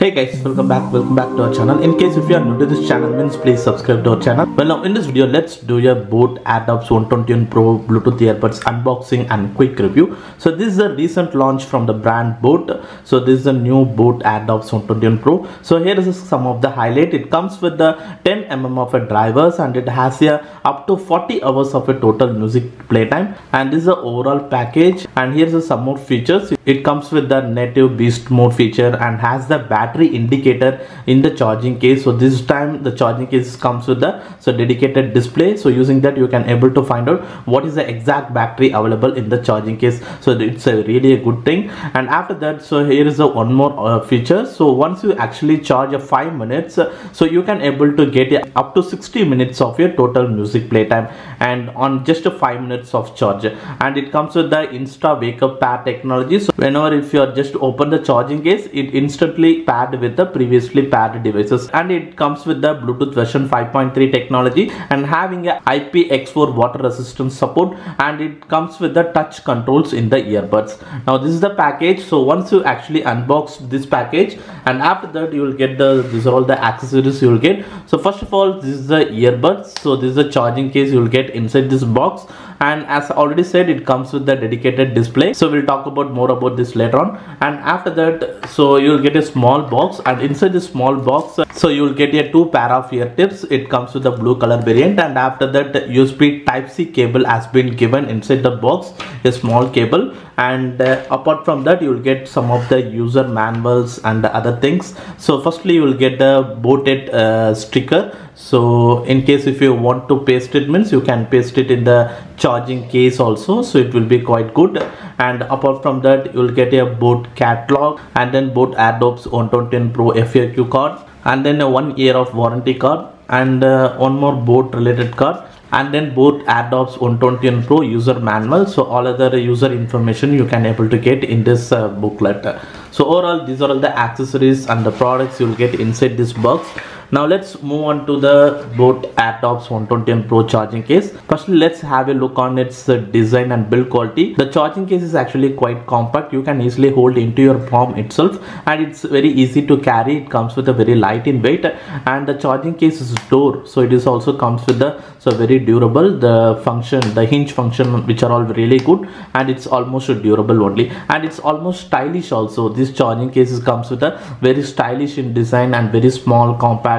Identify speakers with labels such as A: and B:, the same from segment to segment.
A: Hey guys, welcome back, welcome back to our channel. In case if you are new to this channel, means please subscribe to our channel. Well now in this video, let's do your Boat Airdopes 121 Pro Bluetooth earbuds unboxing and quick review. So this is a recent launch from the brand Boat. So this is a new Boat Airdopes 121 Pro. So here is some of the highlight. It comes with the 10 mm of a drivers and it has here up to 40 hours of a total music playtime. And this is the overall package. And here's some more features. It comes with the native beast mode feature and has the battery indicator in the charging case. So this time the charging case comes with the so dedicated display. So using that you can able to find out what is the exact battery available in the charging case. So it's a really a good thing. And after that so here is a one more uh, feature. So once you actually charge a five minutes uh, so you can able to get up to 60 minutes of your total music playtime and on just a five minutes of charge. And it comes with the insta wake up pad technology. So whenever if you are just open the charging case it instantly paired with the previously paired devices. And it comes with the Bluetooth version 5.3 technology and having a IPX4 water resistance support. And it comes with the touch controls in the earbuds. Now this is the package. So once you actually unbox this package and after that you will get the these are all the accessories you will get. So first of all this is the earbuds. So this is the charging case you will get inside this box. And as already said it comes with the dedicated display. So we'll talk about more about this later on. And after that so you'll get a small box and inside the small box so you'll get a two pair of ear tips it comes with the blue color variant and after that usb type c cable has been given inside the box a small cable. And uh, apart from that you will get some of the user manuals and other things. So firstly you will get the booted uh, sticker so in case if you want to paste it means you can paste it in the charging case also. So it will be quite good. And apart from that you will get a boat catalog and then boat Airdopes 110 Pro FAQ card and then a one year of warranty card and uh, one more boat related card and then boat Airdopes 120 Pro user manual. So all other user information you can able to get in this uh, booklet. So overall these are all the accessories and the products you'll get inside this box now let's move on to the boat Airdopes 120 Pro charging case. Firstly, let's have a look on its uh, design and build quality. The charging case is actually quite compact. You can easily hold into your palm itself and it's very easy to carry. It comes with a very light in weight and the charging case is door. So it is also comes with the so very durable. The function, the hinge function which are all really good and it's almost durable only and it's almost stylish also. This charging case comes with a very stylish in design and very small compact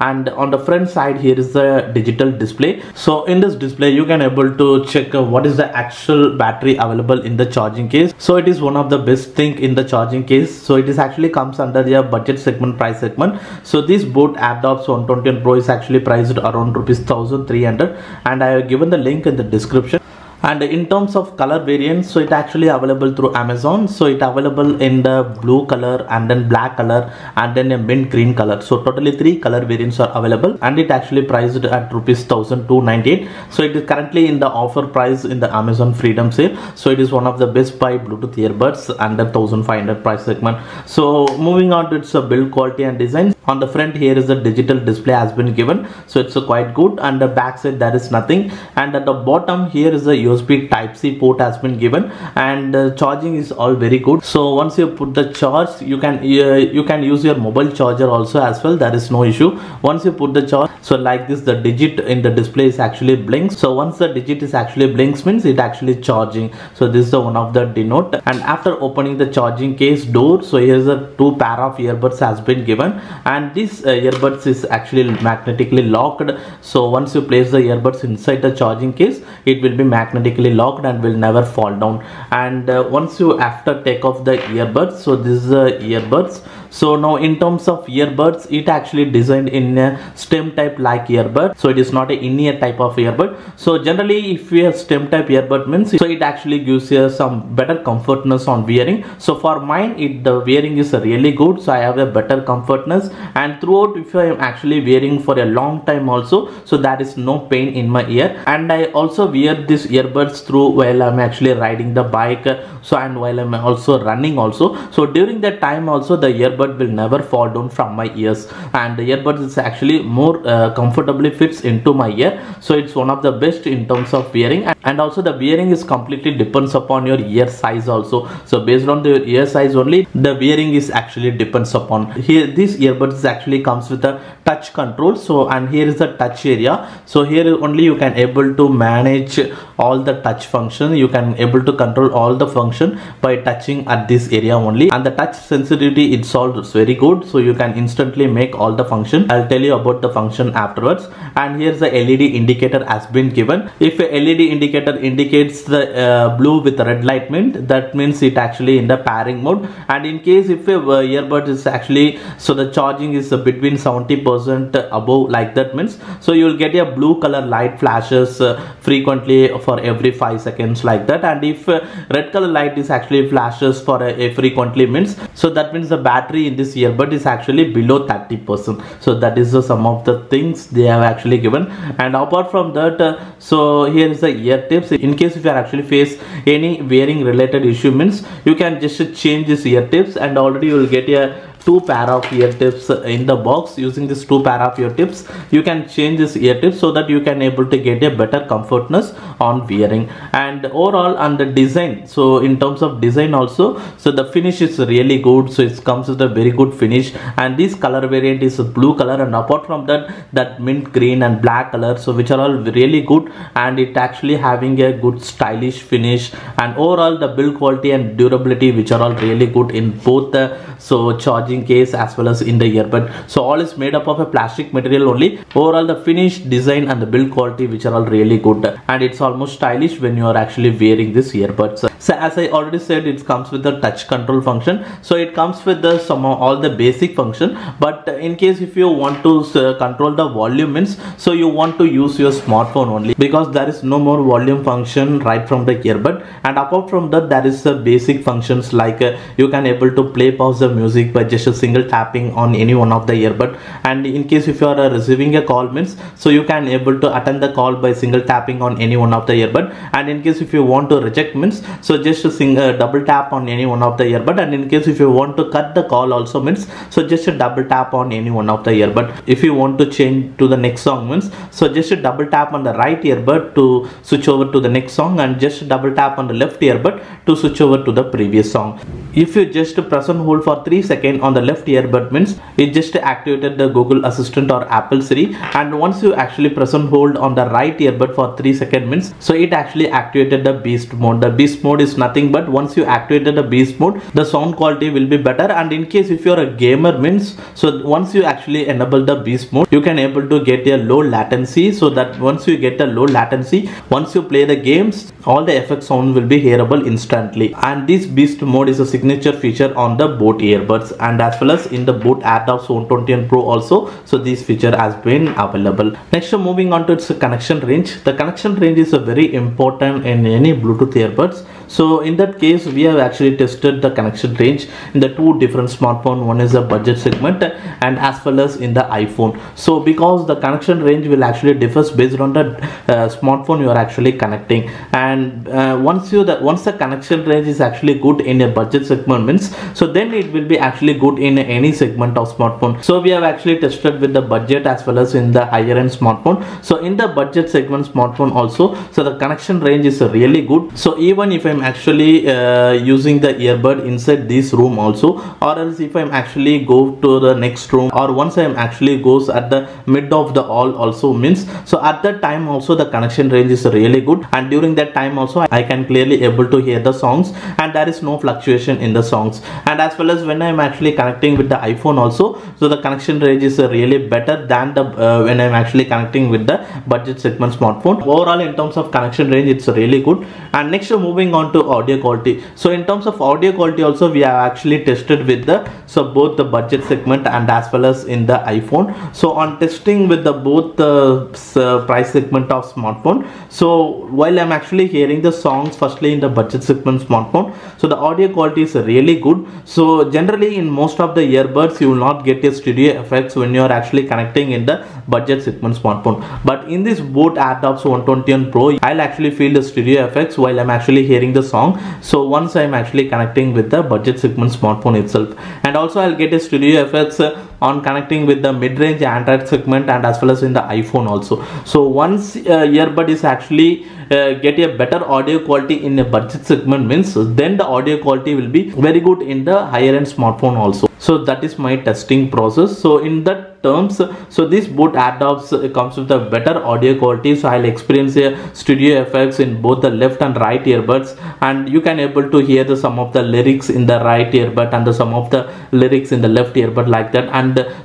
A: and on the front side here is the digital display. So in this display you can able to check uh, what is the actual battery available in the charging case. So it is one of the best thing in the charging case. So it is actually comes under the budget segment price segment. So this boat Airdopes 120 Pro is actually priced around rupees 1300 and I have given the link in the description and in terms of color variants so it actually available through amazon. So it available in the blue color and then black color and then a mint green color. So totally three color variants are available. And it actually priced at rupees 1298 so it is currently in the offer price in the amazon freedom sale. So it is one of the best buy bluetooth earbuds under 1500 price segment. So moving on to its build quality and design on the front here is the digital display has been given. So it's quite good. And the back side there is nothing. And at the bottom here is the USB type C port has been given. And uh, charging is all very good. So once you put the charge you can uh, you can use your mobile charger also as well. There is no issue. Once you put the charge so like this the digit in the display is actually blinks. So once the digit is actually blinks means it actually charging. So this is the one of the denote. And after opening the charging case door so here's a two pair of earbuds has been given. and this uh, earbuds is actually magnetically locked. So once you place the earbuds inside the charging case it will be magnetically locked and will never fall down. And uh, once you after take off the earbuds so this is the earbuds so now in terms of earbuds it actually designed in a stem type like earbud. So it is not a in-ear type of earbud. So generally if we have stem type earbud means so it actually gives you some better comfortness on wearing. So for mine it the wearing is really good. So i have a better comfortness. And throughout if i am actually wearing for a long time also so that is no pain in my ear. And i also wear this earbuds through while i'm actually riding the bike. So and while i'm also running also. So during that time also the earbud earbud will never fall down from my ears. And the earbuds is actually more uh, comfortably fits into my ear. So it's one of the best in terms of wearing. And also the wearing is completely depends upon your ear size also. So based on the ear size only the wearing is actually depends upon. Here this earbuds actually comes with a touch control. So and here is the touch area. So here only you can able to manage all the touch function. You can able to control all the function by touching at this area only. And the touch sensitivity is very good. So you can instantly make all the function. I'll tell you about the function afterwards. And here's the led indicator has been given. If a led indicator indicates the uh, blue with red light meant that means it actually in the pairing mode. And in case if a uh, earbud is actually so the charging is uh, between 70 percent above like that means. So you will get a blue color light flashes uh, frequently for every five seconds like that. And if uh, red color light is actually flashes for a, a frequently means. So that means the battery in this earbud is actually below 30 percent. So that is uh, some of the things they have actually given. And apart from that uh, so here is the ear tips. In case if you are actually face any wearing related issue means you can just change this ear tips and already you will get a two pair of ear tips in the box. Using this two pair of ear tips you can change this ear tips so that you can able to get a better comfortness on wearing. And overall on the design so in terms of design also so the finish is really good. So it comes with a very good finish. And this color variant is blue color. And apart from that that mint green and black color so which are all really good. And it actually having a good stylish finish. And overall the build quality and durability which are all really good in both the so charging charging case as well as in the earbud so all is made up of a plastic material only. Overall the finish design and the build quality which are all really good. And it's almost stylish when you are actually wearing this earbuds so as i already said it comes with the touch control function. So it comes with the some all the basic function. But in case if you want to uh, control the volume means so you want to use your smartphone only. Because there is no more volume function right from the earbud. And apart from that there is the basic functions like uh, you can able to play pause the music by just a single tapping on any one of the earbud. And in case if you are uh, receiving a call means so you can able to attend the call by single tapping on any one of the earbud. And in case if you want to reject means so just a single uh, double tap on any one of the earbud and in case if you want to cut the call also means so just double tap on any one of the earbud. But if you want to change to the next song means so just double tap on the right earbud to switch over to the next song and just double tap on the left earbud to switch over to the previous song. If you just press and hold for 3 seconds on the left earbud means it just activated the Google Assistant or Apple Siri and once you actually press and hold on the right earbud for 3 seconds means so it actually activated the beast mode. The beast mode is nothing but once you activated the beast mode the sound quality will be better. And in case if you're a gamer means so once you actually enable the beast mode you can able to get a low latency. So that once you get a low latency once you play the games all the effect sound will be hearable instantly. And this beast mode is a signature feature on the both earbuds and as well as in the boat Airdopes 120 Pro also. So this feature has been available. Next moving on to its connection range. The connection range is a very important in any Bluetooth earbuds so in that case we have actually tested the connection range in the two different smartphone. One is a budget segment and as well as in the iphone. So because the connection range will actually differs based on the uh, smartphone you are actually connecting. And uh, once you the once the connection range is actually good in a budget segment means so then it will be actually good in any segment of smartphone. So we have actually tested with the budget as well as in the higher end smartphone. So in the budget segment smartphone also so the connection range is really good. So even if i'm actually uh, using the earbud inside this room also or else if i'm actually go to the next room or once i'm actually goes at the mid of the all also means so at that time also the connection range is really good and during that time also i can clearly able to hear the songs and there is no fluctuation in the songs. And as well as when i'm actually connecting with the iphone also so the connection range is really better than the uh, when i'm actually connecting with the budget segment smartphone. Overall in terms of connection range it's really good. And next moving on to audio quality. So in terms of audio quality also we have actually tested with the so both the budget segment and as well as in the iphone. So on testing with the both the price segment of smartphone. So while i'm actually hearing the songs firstly in the budget segment smartphone so the audio quality is really good. So generally in most of the earbuds you will not get a stereo effects when you are actually connecting in the budget segment smartphone. But in this boat Airdopes 120 Pro I'll actually feel the stereo effects while I'm actually hearing the song. So once i'm actually connecting with the budget segment smartphone itself. And also i'll get a studio effects on connecting with the mid-range android segment and as well as in the iphone also. So once uh, earbud is actually uh, get a better audio quality in a budget segment means then the audio quality will be very good in the higher end smartphone also. So that is my testing process. So in that terms so this boat Airdopes uh, comes with a better audio quality. So i'll experience a studio effects in both the left and right earbuds. And you can able to hear the some of the lyrics in the right earbud and the some of the lyrics in the left earbud like that. And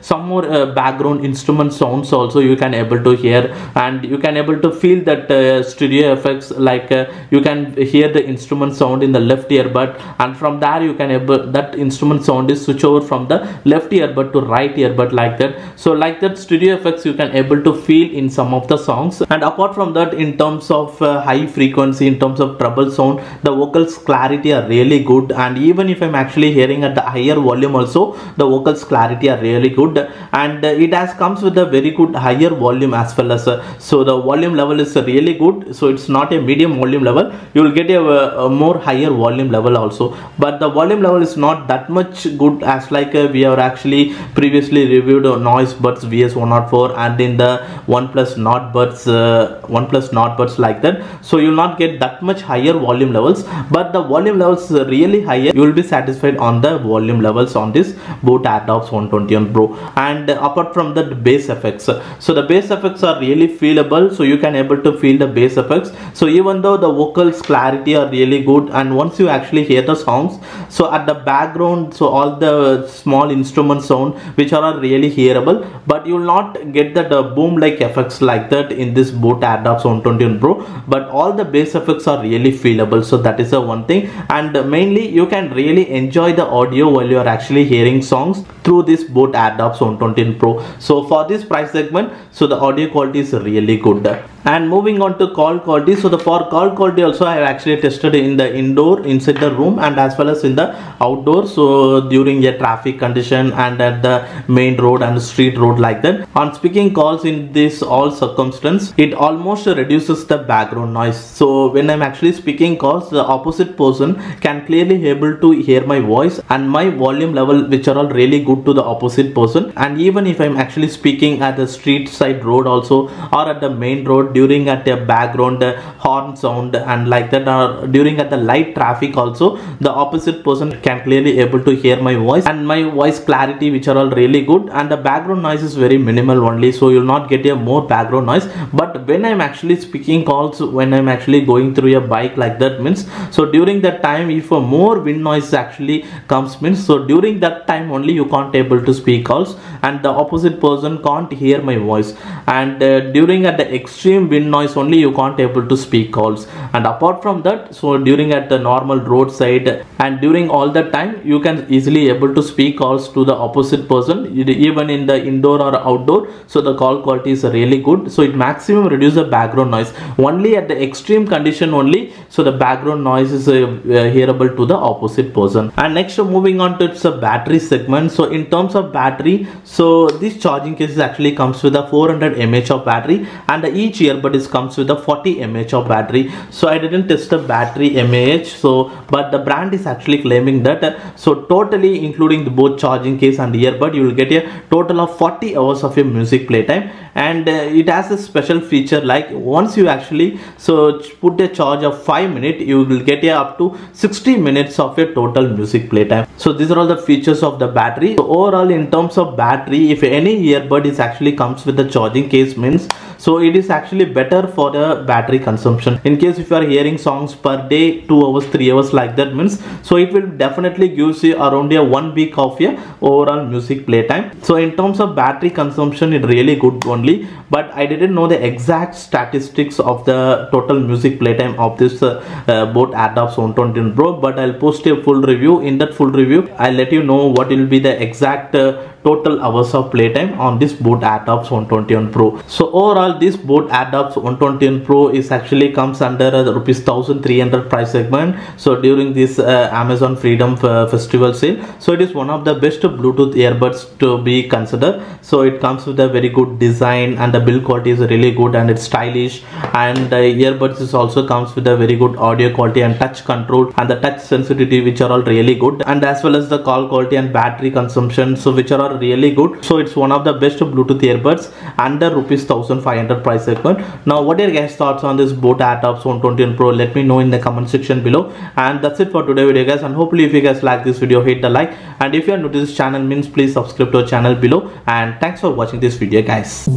A: some more uh, background instrument sounds also you can able to hear. And you can able to feel that uh, studio effects like uh, you can hear the instrument sound in the left earbud. And from there you can able that instrument sound is switch over from the left earbud to right earbud like that. So like that studio effects you can able to feel in some of the songs. And apart from that in terms of uh, high frequency in terms of treble sound the vocals clarity are really good. And even if i'm actually hearing at the higher volume also the vocals clarity are really really good. And uh, it has comes with a very good higher volume as well as uh, so the volume level is really good. So it's not a medium volume level. You will get a, uh, a more higher volume level also. But the volume level is not that much good as like we have actually previously reviewed noise buds vs104 and in the oneplus nord buds uh, oneplus nord buds like that. So you'll not get that much higher volume levels. But the volume levels really higher. You will be satisfied on the volume levels on this boat Airdopes 120 bro. And apart from that bass effects. So the bass effects are really feelable so you can able to feel the bass effects. So even though the vocals clarity are really good and once you actually hear the songs so at the background so all the small instrument sound which are really hearable but you will not get that uh, boom like effects like that in this boat Airdopes 121 pro but all the bass effects are really feelable so that is the one thing. And mainly you can really enjoy the audio while you are actually hearing songs through this boat Airdopes 120 Pro. So for this price segment so the audio quality is really good and moving on to call quality. So the for call quality also I have actually tested in the indoor inside the room and as well as in the outdoor. So during a traffic condition and at the main road and street road like that. On speaking calls in this all circumstance it almost reduces the background noise. So when I'm actually speaking calls the opposite person can clearly able to hear my voice and my volume level which are all really good to the opposite person. And even if I'm actually speaking at the street side road also or at the main road during at a background uh, horn sound and like that. Or during at the light traffic also the opposite person can clearly able to hear my voice and my voice clarity which are all really good. And the background noise is very minimal only so you'll not get a more background noise. But when i'm actually speaking calls when i'm actually going through a bike like that means so during that time if a more wind noise actually comes means so during that time only you can't able to speak calls and the opposite person can't hear my voice. And uh, during at the extreme wind noise only you can't able to speak calls. And apart from that so during at the normal roadside and during all that time you can easily able to speak calls to the opposite person even in the indoor or outdoor. So the call quality is really good. So it maximum reduce the background noise. Only at the extreme condition only so the background noise is uh, uh, hearable to the opposite person. And next moving on to its a battery segment. So in terms of battery so this charging case actually comes with a 400 mAh of battery. And each earbud is comes with a 40 mAh of battery. So I didn't test the battery mAh so but the brand is actually claiming that so totally including the both charging case and earbud you will get a total of 40 hours of your music playtime. And uh, it has a special feature like once you actually so put a charge of 5 minutes you will get a up to 60 minutes of your total music playtime. So these are all the features of the battery. So overall in terms of battery if any earbud is actually comes with the charging case means so it is actually better for the battery consumption. In case if you are hearing songs per day two hours three hours like that means so it will definitely gives you around a one week of your overall music playtime. So in terms of battery consumption it really good only but i didn't know the exact statistics of the total music playtime of this uh, uh, boat Airdopes 120 Pro but I'll post a full review. In that full review I'll let you know what will be the exact uh, total hours of playtime on this boat Airdopes 121 Pro. So overall this boat Airdopes 120 Pro is actually comes under a rupees 1300 price segment. So during this uh, Amazon Freedom uh, Festival sale so it is one of the best Bluetooth earbuds to be considered. So it comes with a very good design and the build quality is really good and it's stylish. And the earbuds is also comes with a very good audio quality and touch control and the touch sensitivity which are all really good. And as well as the call quality and battery consumption so which are all really good. So it's one of the best Bluetooth earbuds under rupees 1500 price segment. Now what are your guys thoughts on this boat Airdopes 120 Pro? Let me know in the comment section below. And that's it for today video guys. And hopefully if you guys like this video hit the like. And if you are new to this channel means please subscribe to our channel below. And thanks for watching this video guys